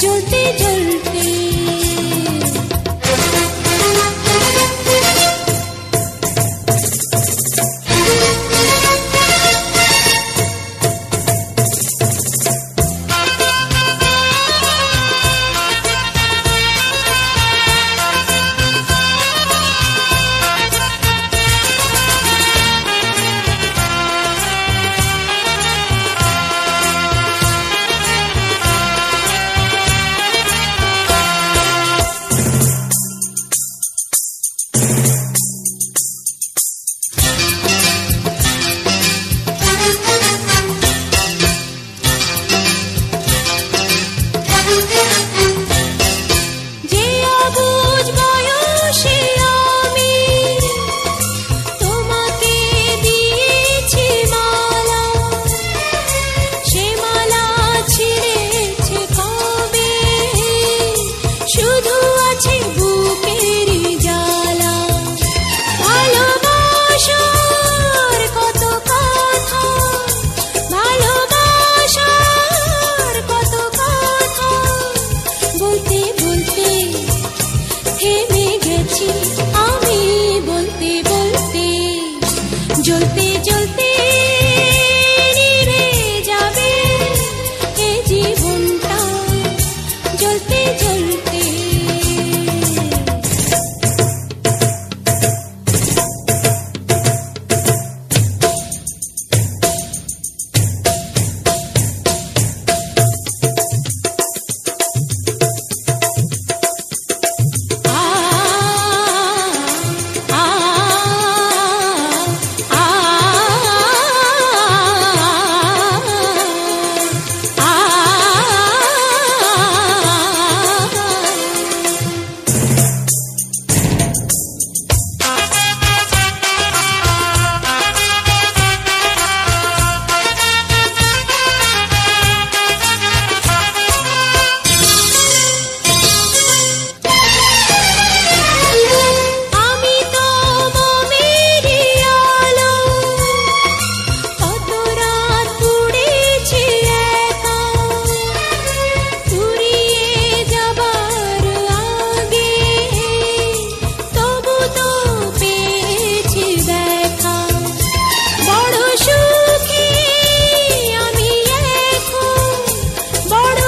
जो जलते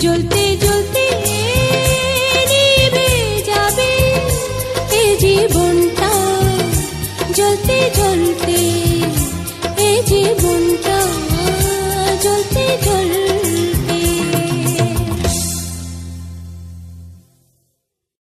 জ্বলতে জ্বলতে নিভে যাবে এ জীবনটা। জ্বলতে জ্বলতে এ জীবন